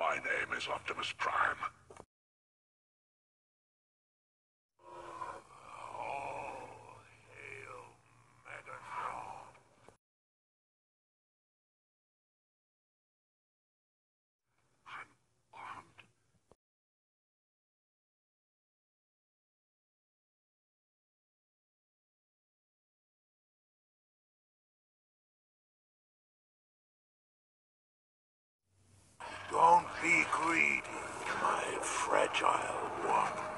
My name is Optimus Prime. Be greedy, my fragile ones.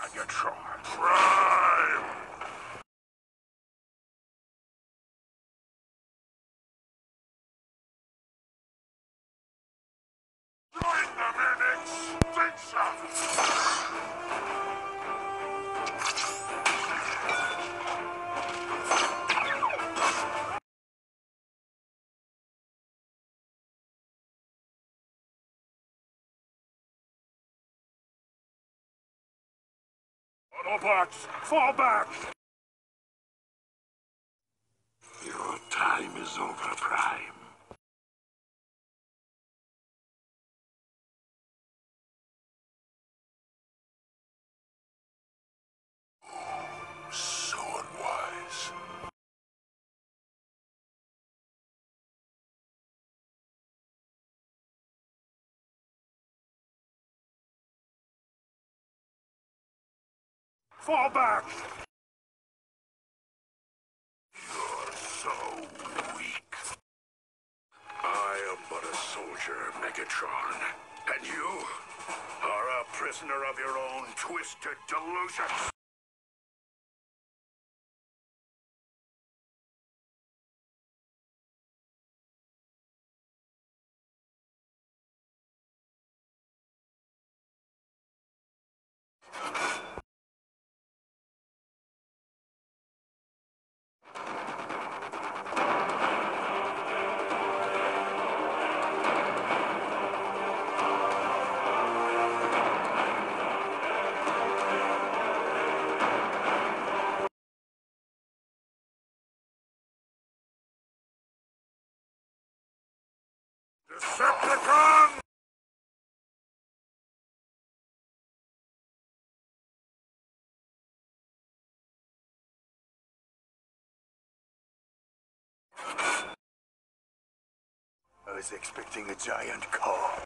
Megatron Prime! Join them! Autobots, fall back! Your time is over, Prime. Fall back! You're so weak. I am but a soldier, Megatron. And you are a prisoner of your own twisted delusions. Decepticon! I was expecting a giant car.